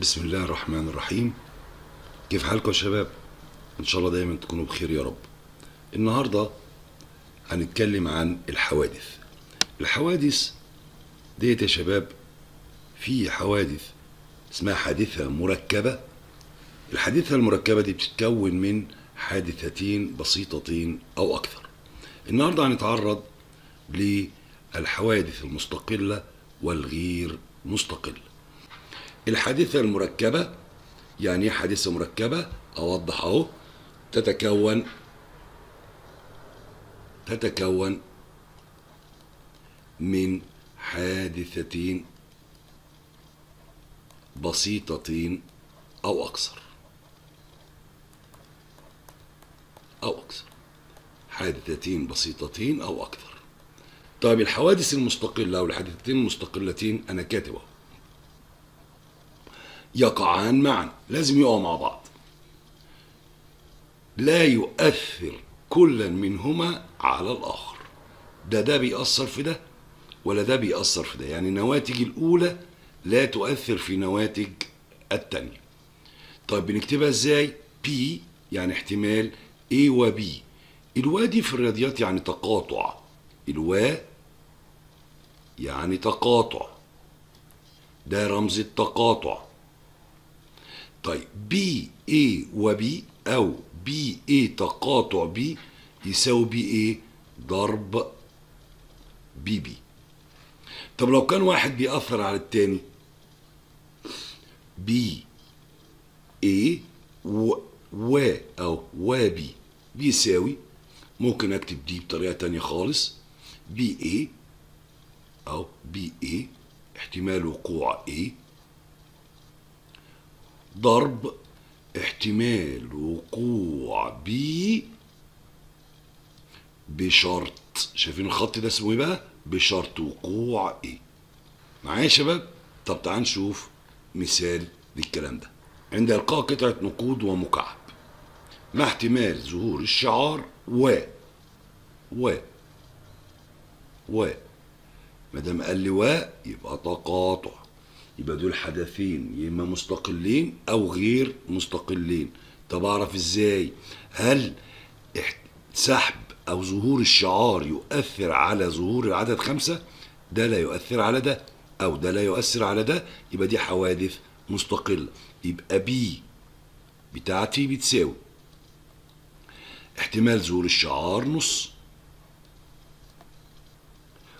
بسم الله الرحمن الرحيم. كيف حالكم يا شباب؟ إن شاء الله دايما تكونوا بخير يا رب. النهارده هنتكلم عن الحوادث. الحوادث ديت يا شباب في حوادث اسمها حادثة مركبة. الحادثة المركبة دي بتتكون من حادثتين بسيطتين أو أكثر. النهاردة هنتعرض للحوادث المستقلة والغير مستقلة. الحادثة المركبة يعني إيه حادثة مركبة أوضح أهو تتكون تتكون من حادثتين بسيطتين أو أكثر أو أكثر حادثتين بسيطتين أو أكثر. طيب الحوادث المستقلة أو الحادثتين المستقلتين أنا كاتبه يقعان معا. لازم يقعوا مع بعض. لا يؤثر كل منهما على الآخر. ده ده بيأثر في ده ولا ده بيأثر في ده. يعني النواتج الأولى لا تؤثر في نواتج التانية. طيب بنكتبها إزاي؟ P يعني احتمال A و B. الواو دي في الرياضيات يعني تقاطع. الواو يعني تقاطع. ده رمز التقاطع. طيب P A و B أو P A تقاطع B يساوي P A ضرب P B. طب لو كان واحد بيأثر على التاني؟ P A و, و أو و B بيساوي ممكن أكتب دي بطريقة تانية خالص. P A أو P A احتمال وقوع A ضرب احتمال وقوع B بشرط. شايفين الخط ده اسمه إيه بقى؟ بشرط وقوع A معايا يا شباب؟ طب تعال نشوف مثال للكلام ده. عند إلقاء قطعة نقود ومكعب مع احتمال ظهور الشعار و. و. و. ما دام قال لي و يبقى تقاطع. يبقى دول حدثين يا إما مستقلين أو غير مستقلين. طب أعرف إزاي؟ هل سحب أو ظهور الشعار يؤثر على ظهور العدد خمسة؟ ده لا يؤثر على ده أو ده لا يؤثر على ده يبقى دي حوادث مستقلة. يبقى بي بتاعتي بتساوي احتمال ظهور الشعار نص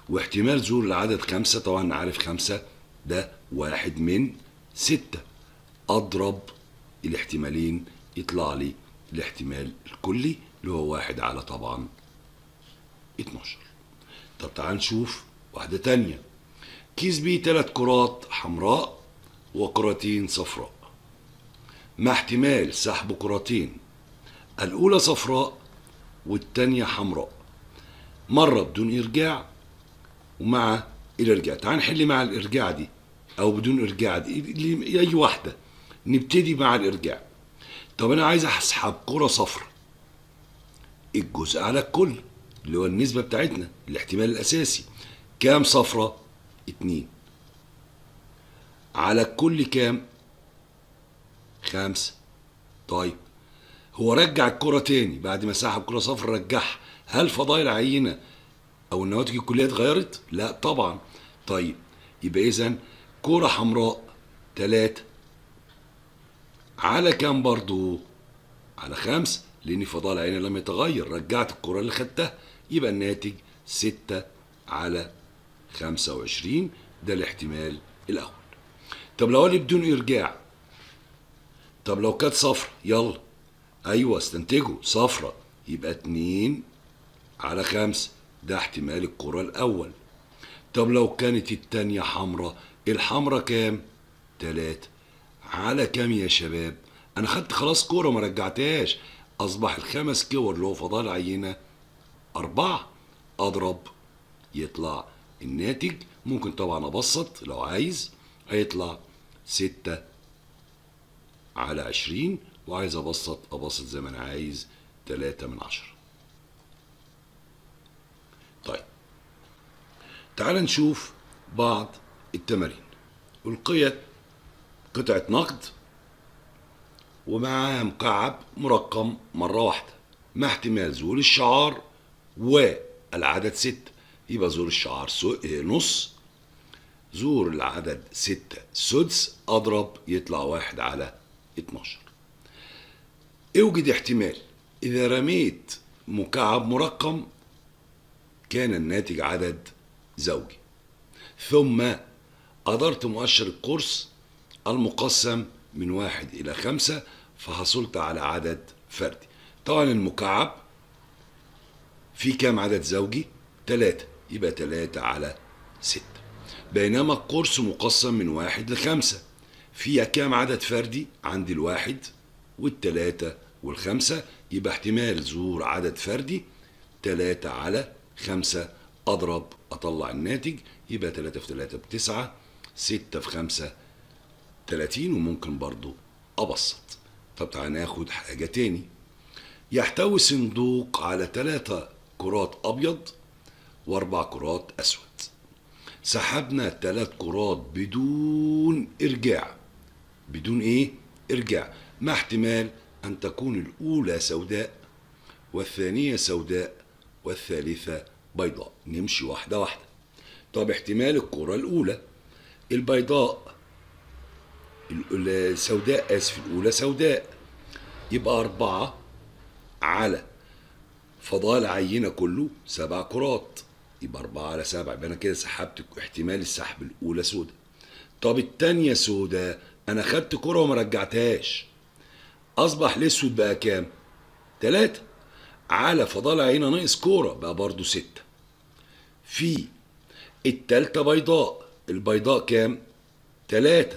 واحتمال ظهور العدد خمسة طبعا عارف خمسة ده واحد من ستة. أضرب الاحتمالين يطلع لي الاحتمال الكلي اللي هو واحد على طبعا 12 طب تعال نشوف واحدة تانية. كيس بيه تلات كرات حمراء وكرتين صفراء. مع احتمال سحب كرتين الأولى صفراء والتانية حمراء. مرة بدون إرجاع ومع الإرجاع تعال نحل مع الإرجاع دي. أو بدون إرجاع. أي واحدة. نبتدي مع الإرجاع. طب أنا عايز أسحب كرة صفرا الجزء على الكل. اللي هو النسبة بتاعتنا. الاحتمال الأساسي. كام صفرا اتنين. على الكل كام؟ خمسة. طيب. هو رجع الكرة تاني. بعد ما سحب كرة صفرا رجعها. هل فضائل عينة أو النواتج الكلية اتغيرت؟ لا طبعا. طيب. يبقى اذا كرة حمراء تلاتة على كام برضو؟ على خمسة لأن فضاء العين لم يتغير. رجعت الكرة اللي خدتها يبقى الناتج ستة على خمسة وعشرين. ده الاحتمال الأول. طب لو قال بدون إرجاع طب لو كانت صفرة يلا. أيوة استنتجوا صفرة يبقى اتنين على خمسة ده احتمال الكرة الأول. طب لو كانت التانية حمراء الحمرا كام؟ تلاتة على كام يا شباب؟ أنا خدت خلاص كورة ما رجعتهاش. أصبح الخمس كور اللي هو فضال عينة أربعة. أضرب. يطلع. الناتج ممكن طبعا أبسط لو عايز. هيطلع ستة على عشرين. وعايز أبسط أبسط زي ما أنا عايز. تلاتة من عشرة. طيب. تعال نشوف بعض التمارين. والقيت قطعة نقد ومعاها مكعب مرقم مرة واحدة. مع احتمال ظهور الشعار والعدد ستة. يبقى ظهور الشعار سو- إيه، نص. ظهور العدد ستة سدس. أضرب يطلع واحد على 12 اوجد احتمال. إذا رميت مكعب مرقم كان الناتج عدد زوجي. ثم أدرت مؤشر القرص المقسم من واحد إلى خمسة فحصلت على عدد فردي. طبعا المكعب في كام عدد زوجي؟ تلاتة. يبقى تلاتة على ستة. بينما القرص مقسم من واحد لخمسة فيها كام عدد فردي؟ عندي الواحد والتلاتة والخمسة. يبقى احتمال ظهور عدد فردي تلاتة على خمسة. أضرب أطلع الناتج. يبقى تلاتة في تلاتة بتسعة. ستة في خمسة 30 وممكن برضو أبسط. طب تعال ناخد حاجة تاني. يحتوي صندوق على ثلاثة كرات أبيض وأربع كرات أسود. سحبنا ثلاث كرات بدون إرجاع. بدون إيه؟ إرجاع. مع احتمال أن تكون الأولى سوداء والثانية سوداء والثالثة بيضاء. نمشي واحدة واحدة. طب احتمال الكرة الأولى. البيضاء ال- السوداء آسف الأولى سوداء. يبقى أربعة على فضاء العينة كله سبع كرات. يبقى أربعة على سبعة يبقى أنا كده سحبت احتمال السحب الأولى سوداء. طب التانية سوداء أنا خدت كرة وما رجعتهاش. أصبح الأسود بقى كام؟ تلاتة. على فضاء العينة ناقص كورة بقى برضو ستة. في التالتة بيضاء. البيضاء كام؟ تلاتة.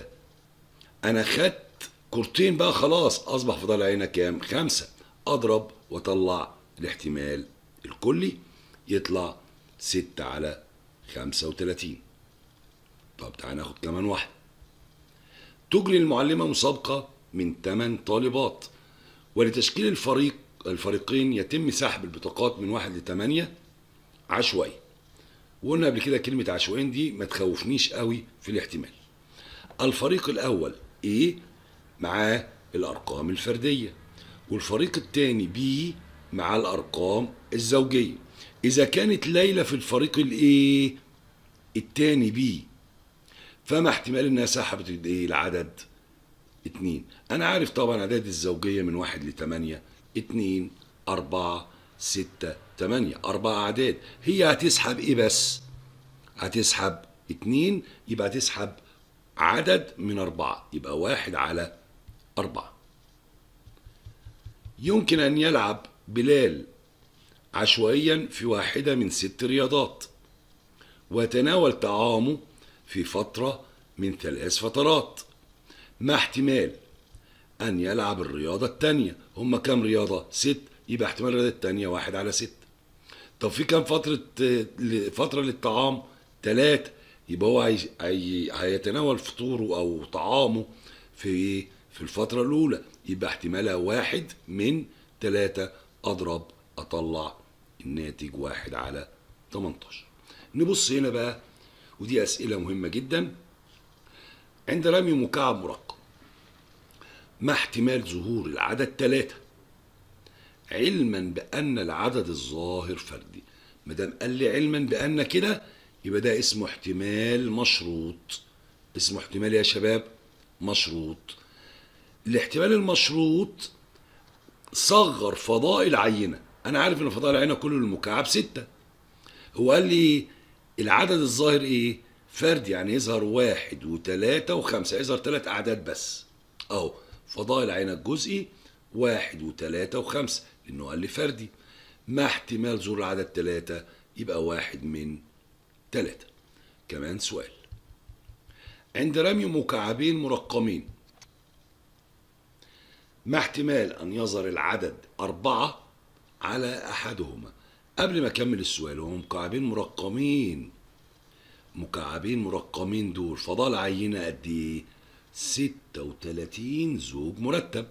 أنا خدت كورتين بقى خلاص أصبح فضل العينه كام؟ خمسة. أضرب وأطلع الاحتمال الكلي يطلع ستة على خمسة وتلاتين. طب تعال ناخد كمان واحدة تجري المعلمة مسابقة من 8 طالبات. ولتشكيل الفريق الفريقين يتم سحب البطاقات من واحد لثمانية عشوائي. وقلنا قبل كده كلمة عشوائيين دي ما تخوفنيش قوي في الاحتمال. الفريق الأول A معاه الأرقام الفردية والفريق الثاني B مع الأرقام الزوجية. إذا كانت ليلى في الفريق الإيه الثاني B فما احتمال إنها سحبت العدد اتنين. أنا عارف طبعا أعداد الزوجية من واحد لتمانية اتنين أربعة ستة تمانية أربع أعداد. هي هتسحب إيه بس؟ هتسحب اتنين يبقى هتسحب عدد من أربعة يبقى واحد على أربعة. يمكن أن يلعب بلال عشوائيا في واحدة من ست رياضات ويتناول طعامه في فترة من ثلاث فترات مع احتمال أن يلعب الرياضة التانية. هما كام رياضة؟ ست يبقى احتمال الرياضة التانية واحد على ست طب في كام فترة فترة للطعام؟ تلاتة يبقى هو هي... هي... هيتناول فطوره أو طعامه في إيه؟ في الفترة الأولى. يبقى احتمالها واحد من تلاتة. أضرب أطلع الناتج واحد على 18 نبص هنا بقى ودي أسئلة مهمة جدا. عند رمي مكعب مرقم ما احتمال ظهور العدد ثلاثة علما بأن العدد الظاهر فردي. ما دام قال لي علما بأن كده يبقى ده اسمه احتمال مشروط. اسمه احتمال يا شباب مشروط. الاحتمال المشروط صغر فضاء العينة أنا عارف إن فضاء العينة كله المكعب ستة. هو قال لي العدد الظاهر إيه؟ فرد يعني يظهر واحد وتلاتة وخمسة يظهر تلات أعداد بس. أهو فضاء العينة الجزئي واحد وتلاتة وخمسة لأنه قال لي فردي. مع احتمال ظهور العدد تلاتة يبقى واحد من تلاتة. كمان سؤال. عند رمي مكعبين مرقمين ما احتمال أن يظهر العدد أربعة على أحدهما. قبل ما أكمل السؤال هو مكعبين مرقمين. مكعبين مرقمين دول فضاء العينة قد إيه؟ 36 زوج مرتب.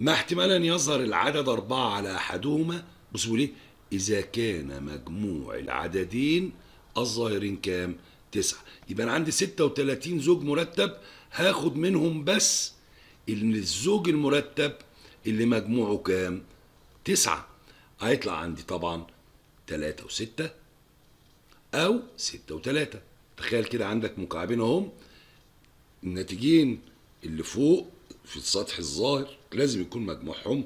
ما احتمال أن يظهر العدد أربعة على أحدهما. بصوا ليه إذا كان مجموع العددين الظاهرين كام؟ تسعة. يبقى أنا عندي ستة وتلاتين زوج مرتب هاخد منهم بس الزوج المرتب اللي مجموعه كام؟ تسعة. هيطلع عندي طبعا تلاتة وستة أو ستة وتلاتة. تخيل كده عندك مكعبين أهم الناتجين اللي فوق في السطح الظاهر لازم يكون مجموعهم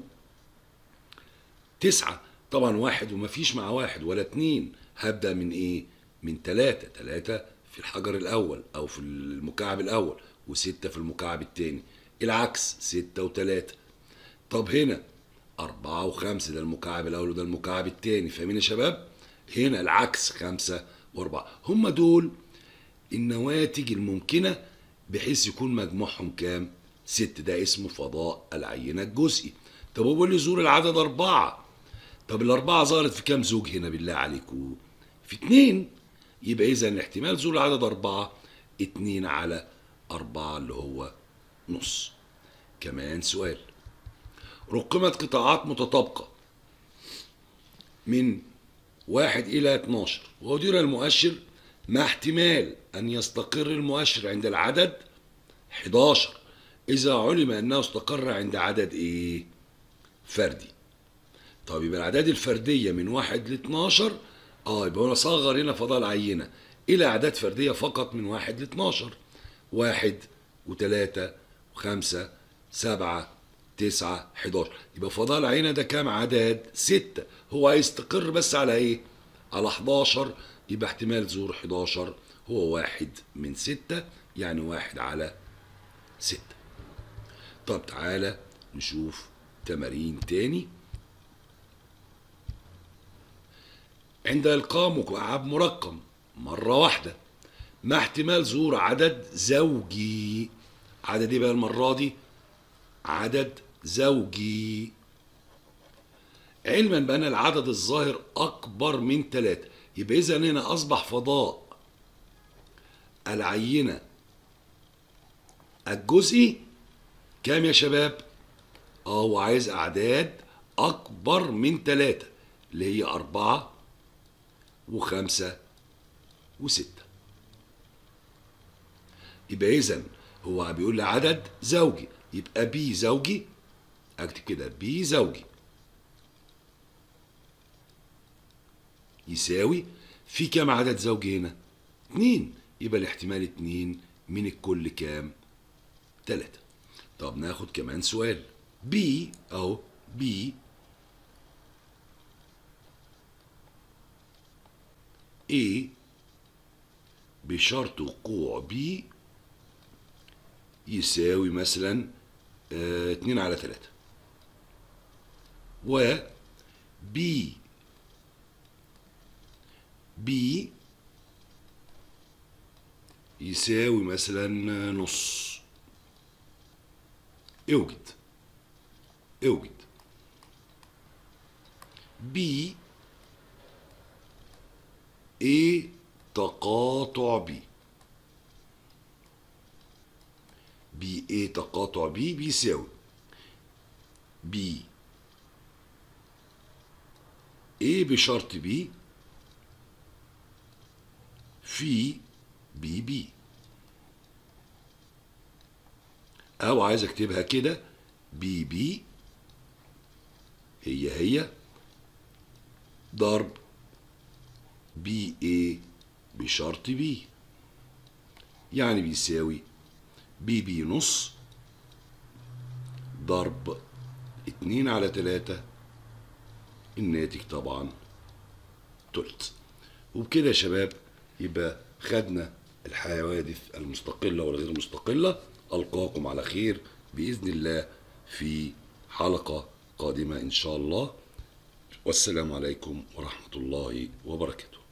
تسعة طبعا واحد ومفيش مع واحد ولا اتنين. هبدأ من إيه؟ من تلاتة تلاتة في الحجر الأول أو في المكعب الأول وستة في المكعب التاني. العكس ستة وتلاتة. طب هنا أربعة وخمسة ده المكعب الأول وده المكعب التاني. فاهمين يا شباب؟ هنا العكس خمسة وأربعة. هم دول النواتج الممكنة بحيث يكون مجموعهم كام؟ ست ده اسمه فضاء العينة الجزئي. طب هو لي زور العدد أربعة؟ طب الأربعة ظهرت في كام زوج هنا بالله عليكم؟ في اتنين. يبقى إذا الاحتمال زور العدد أربعة اتنين على أربعة اللي هو نص. كمان سؤال. رقمت قطاعات متطابقة من واحد إلى 12 وأدير المؤشر مع احتمال أن يستقر المؤشر عند العدد 11 إذا علم أنه استقر عند عدد إيه؟ فردي. طب يبقى الأعداد الفردية من واحد ل 12 آه يبقى أنا أصغر هنا فضاء العينة إلى أعداد فردية فقط من واحد ل 12 واحد وتلاتة وخمسة سبعة تسعة 11 يبقى فضاء العينة ده كام؟ عدد؟ ستة. هو هيستقر بس على إيه؟ على 11 يبقى احتمال ظهور 11 هو واحد من ستة يعني واحد على ستة. طب تعالى نشوف تمارين تاني. عند إلقاء مكعب مرقم مرة واحدة. مع احتمال ظهور عدد زوجي. عدد إيه بقى المرة دي؟ عدد زوجي. علما بأن العدد الظاهر أكبر من ثلاثة. يبقى إذا هنا أصبح فضاء. العينة الجزئي كام يا شباب؟ آه هو عايز أعداد أكبر من ثلاثة اللي هي أربعة وخمسة وستة. يبقى إذا هو بيقول لي عدد زوجي يبقى P زوجي أكتب كده P زوجي. يساوي في كام عدد زوجي هنا؟ اتنين. يبقى الاحتمال اتنين من الكل كام؟ تلاتة. طب ناخد كمان سؤال. P اهو P إيه بشرط وقوع بي يساوي مثلا آه اتنين على تلاتة. و بي بي يساوي مثلا نص. اوجد اوجد P A تقاطع B P A تقاطع B بيساوي P A بشرط B في P B أو عايز أكتبها كده. P B هي هي. ضرب P A بشرط B يعني بيساوي P B نص. ضرب اتنين على تلاتة. الناتج طبعا تلت. وبكده يا شباب يبقى خدنا الحوادث المستقلة والغير المستقلة ألقاكم على خير بإذن الله في حلقة قادمة إن شاء الله. والسلام عليكم ورحمة الله وبركاته.